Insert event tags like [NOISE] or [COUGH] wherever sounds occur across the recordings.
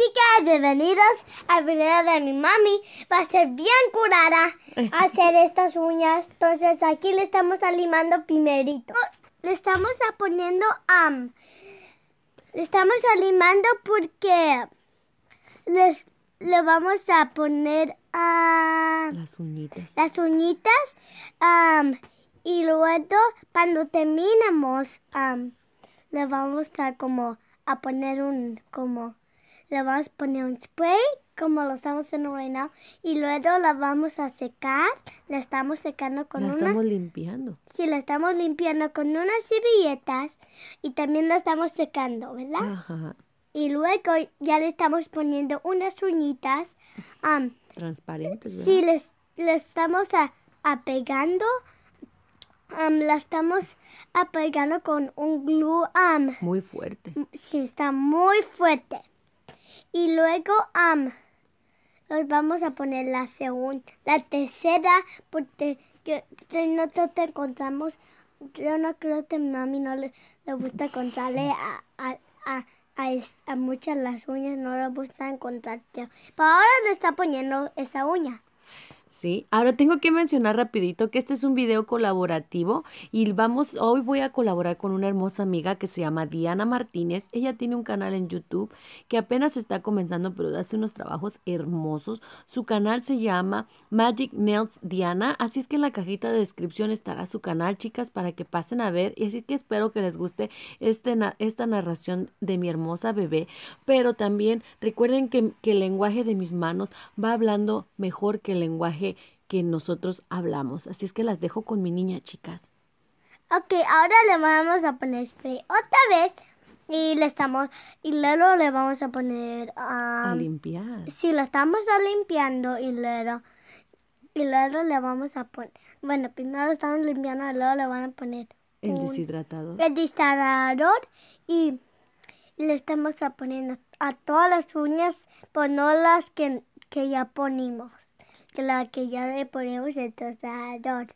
chicas, bienvenidos al video de mi mami. Va a ser bien curada hacer estas uñas. Entonces aquí le estamos limando primerito. Le estamos poniendo le estamos limando porque les, le vamos a poner a Las uñitas. las uñitas y luego cuando terminemos am, le vamos a como a poner un como le vamos a poner un spray como lo estamos haciendo right now y luego la vamos a secar la estamos secando con La una estamos limpiando. sí la estamos limpiando con unas servilletas y también la estamos secando verdad Ajá. y luego ya le estamos poniendo unas uñitas am, Transparentes, ¿verdad? Sí, les, le estamos a, apegando. am, la estamos apegando con un glue. am, Muy fuerte. sí, está muy fuerte. Y luego am, nos vamos a poner la segunda, la tercera, porque yo- nosotros te encontramos. Yo no creo que mami no le, le gusta encontrarle a, a, a, a muchas las uñas, no le gusta encontrarte. Pero ahora le está poniendo esa uña. Sí, ahora tengo que mencionar rapidito que este es un video colaborativo y vamos, hoy voy a colaborar con una hermosa amiga que se llama Diana Martínez. Ella tiene un canal en YouTube que apenas está comenzando, pero hace unos trabajos hermosos. Su canal se llama Magic Nails Diana, así es que en la cajita de descripción estará su canal, chicas, para que pasen a ver. Y así que espero que les guste este, esta narración de mi hermosa bebé. Pero también recuerden que, que el lenguaje de mis manos va hablando mejor que el lenguaje que nosotros hablamos. Así es que las dejo con mi niña, chicas. Ok, ahora le vamos a poner spray otra vez y le estamos y luego le vamos a poner A um, limpiar. sí, lo estamos limpiando y luego y luego le vamos a poner bueno, primero estamos limpiando y luego le van a poner El un- deshidratador. el distrador y le estamos a poniendo a todas las uñas, pues no las que, que ya ponimos, la que ya le ponemos el distrador.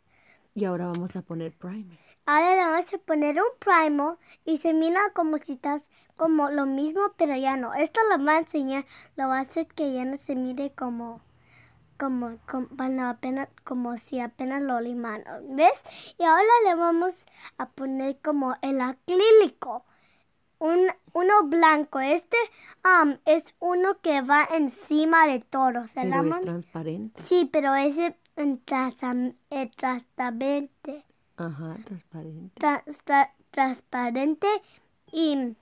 Y ahora vamos a poner primer. Ahora le vamos a poner un primer y se mira como si estás como lo mismo, pero ya no. Esto lo va a enseñar, lo va a hacer que ya no se mire como como, como, bueno, apenas, como si apenas lo limaron, ¿ves? Y ahora le vamos a poner como el acrílico, un, uno blanco. Este um, es uno que va encima de todo, ¿se Pero llama? es transparente. Sí, pero ese trasam- eh, transparente Ajá, transparente. tra- tra- transparente y,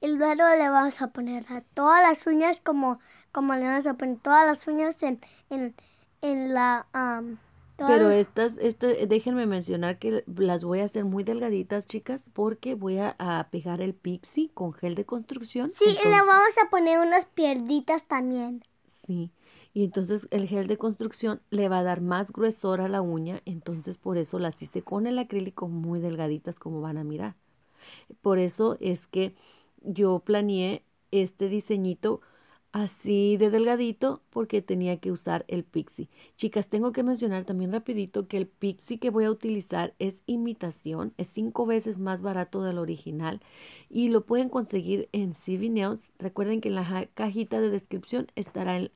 y luego le vamos a poner a todas las uñas como, como le vamos a poner todas las uñas en, en, en la... am, Pero estas, este, déjenme mencionar que las voy a hacer muy delgaditas, chicas, porque voy a, a pegar el pixie con gel de construcción. sí, y le vamos a poner unas pierditas también. Sí, y entonces el gel de construcción le va a dar más gruesor a la uña, entonces por eso las hice con el acrílico muy delgaditas como van a mirar. Por eso es que yo planeé este diseñito así de delgadito porque tenía que usar el pixie. Chicas, tengo que mencionar también rapidito que el pixie que voy a utilizar es imitación, es cinco veces más barato del original y lo pueden conseguir en CV Nails. Recuerden que en la cajita de descripción estará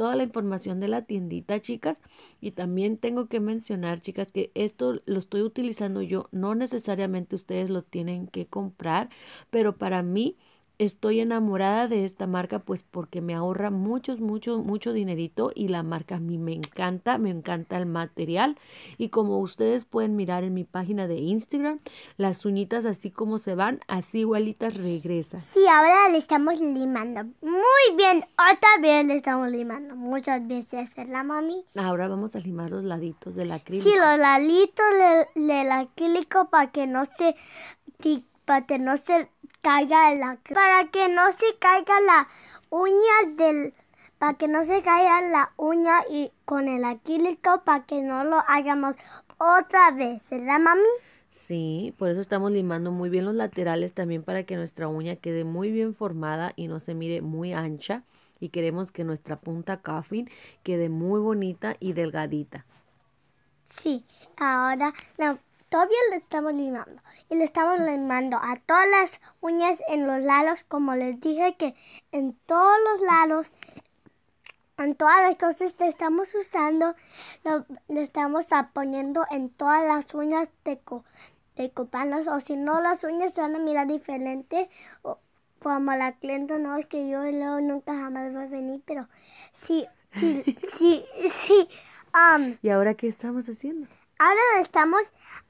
toda la información de la tiendita, chicas. Y también tengo que mencionar, chicas, que esto lo estoy utilizando yo, no necesariamente ustedes lo tienen que comprar, pero para mí estoy enamorada de esta marca pues porque me ahorra muchos, mucho, mucho dinerito y la marca a mí me encanta, me encanta el material y como ustedes pueden mirar en mi página de Instagram, las uñitas así como se van, así igualitas regresan. Sí, ahora le estamos limando. Muy bien, otra vez le estamos limando. Muchas veces, ¿verdad, mami? Ahora vamos a limar los laditos del acrílico. Sí, los lalitos del acrílico para que no se para que no se caiga el acrí- para que no se caiga la uña del para que no se caiga la uña y con el acrílico para que no lo hagamos otra vez, ¿verdad, mami? Sí, por eso estamos limando muy bien los laterales también para que nuestra uña quede muy bien formada y no se mire muy ancha. Y queremos que nuestra punta coffin quede muy bonita y delgadita. Sí, ahora la- todavía le estamos limando. Y le estamos limando a todas las uñas en los lados, como les dije que en todos los lados, en todas las cosas que estamos usando, lo, le estamos poniendo en todas las uñas de, co, de copanos. O si no, las uñas se van a mirar diferente. O, como la clienta, no es que yo luego nunca jamás va a venir, pero sí, sí, [LAUGHS] sí, sí. Um, ¿Y ahora qué estamos haciendo? Ahora lo estamos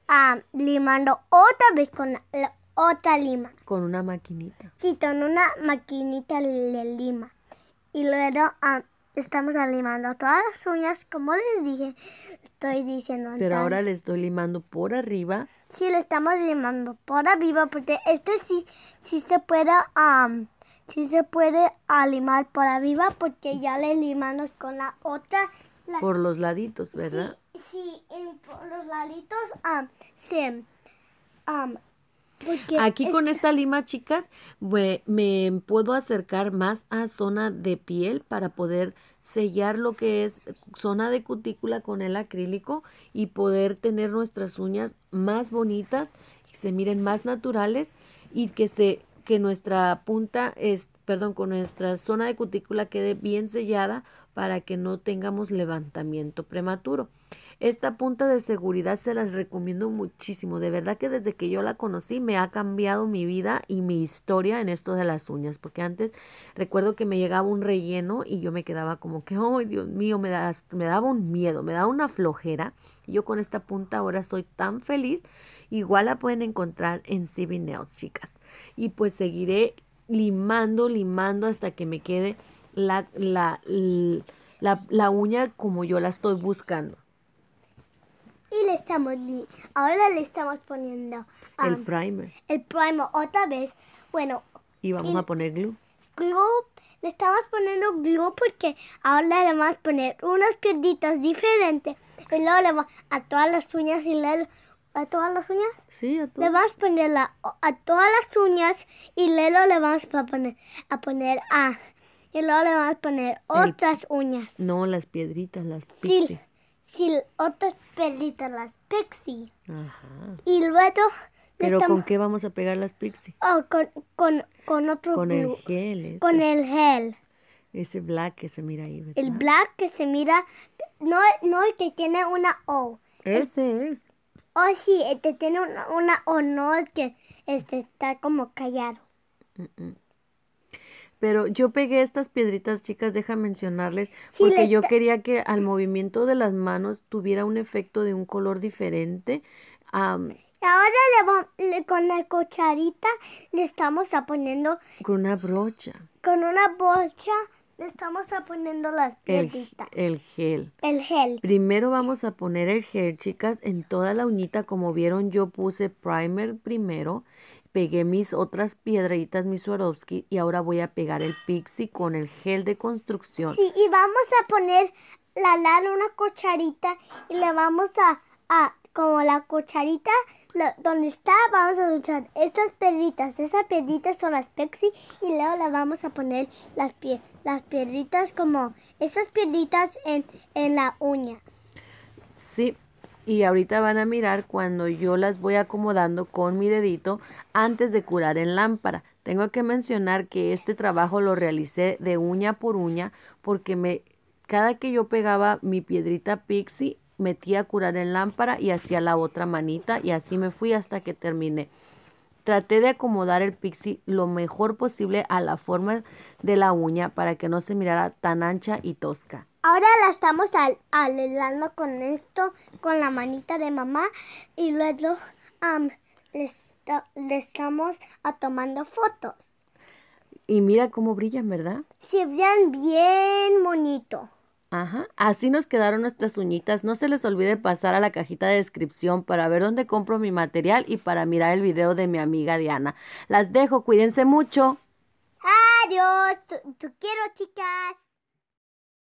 um, limando otra vez con la, otra lima. Con una maquinita. Sí, con una maquinita de lima. Y luego um, estamos limando todas las uñas, como les dije, estoy diciendo. Pero ahora le estoy limando por arriba. Sí, le estamos limando por arriba, porque este sí, sí se puede, um, sí se puede ah, limar por arriba, porque ya le limamos con la otra. La, Por los laditos, ¿verdad? Sí, por los laditos, um, sí. Um, porque Aquí es- con esta lima, chicas, bue- me puedo acercar más a zona de piel para poder sellar lo que es zona de cutícula con el acrílico y poder tener nuestras uñas más bonitas, que se miren más naturales y que se que nuestra punta es, perdón, con nuestra zona de cutícula quede bien sellada para que no tengamos levantamiento prematuro. Esta punta de seguridad se las recomiendo muchísimo. De verdad que desde que yo la conocí me ha cambiado mi vida y mi historia en esto de las uñas. Porque antes recuerdo que me llegaba un relleno y yo me quedaba como que, ay Dios mío, me, me daba un miedo, me daba una flojera. Yo con esta punta ahora estoy tan feliz. Igual la pueden encontrar en CB Nails, chicas. Y pues seguiré limando, limando hasta que me quede la, la, la, la uña como yo la estoy buscando. Le estamos, ahora le estamos poniendo El um, primer. el primer otra vez. Bueno, Y vamos y- a poner glue. glue, le estamos poniendo glue porque ahora le vamos a poner unas pierditas diferentes. Y luego le vamos a todas las uñas y luego a todas las uñas. Sí, a Le todo. vamos a poner la- a todas las uñas y luego le vamos a poner a poner a y luego le vamos a poner El- otras uñas. No, las piedritas, las pixie. sí, otras perditas, las pixie. Ajá. Y luego Pero estamos- ¿con qué vamos a pegar las pixie? oh, con, con, con otro Con el gel, ese, con el gel. ese black que se mira ahí, ¿verdad? El black que se mira, no, no el que tiene una O. Ese es. Oh, sí, este tiene una, una O, no el que este está como callado. Mm, mm. Pero yo pegué estas piedritas, chicas, deja mencionarles, Sí, porque yo quería que al movimiento de las manos tuviera un efecto de un color diferente. Am, Ahora le, va- le- con la cucharita le estamos a poniendo, con una brocha. con una bolsa, le estamos poniendo las El, piedritas. el gel. El gel. Primero vamos a poner el gel, chicas, en toda la uñita. Como vieron, yo puse primer primero, pegué mis otras piedritas, mis Swarovski, y ahora voy a pegar el pixie con el gel de construcción. Sí, y vamos a poner la lana una cucharita y le vamos a, a como la cucharita la- donde está, vamos a usar estas piedritas. Esas piedritas son las pexi y luego le vamos a poner las, pie, las piedritas como estas piedritas en, en la uña. Sí, y ahorita van a mirar cuando yo las voy acomodando con mi dedito antes de curar en lámpara. Tengo que mencionar que este trabajo lo realicé de uña por uña porque me cada que yo pegaba mi piedrita pixie metía a curar en lámpara y hacía la otra manita y así me fui hasta que terminé. Traté de acomodar el pixie lo mejor posible a la forma de la uña para que no se mirara tan ancha y tosca. Ahora la estamos al, alelando con esto, con la manita de mamá y luego am, le, esta- le estamos a tomando fotos. Y mira cómo brillan, ¿verdad? Se vean bien bonito. Ajá, así nos quedaron nuestras uñitas. No se les olvide pasar a la cajita de descripción para ver dónde compro mi material y para mirar el video de mi amiga Diana. Las dejo, cuídense mucho. Adiós. Tú quiero, chicas.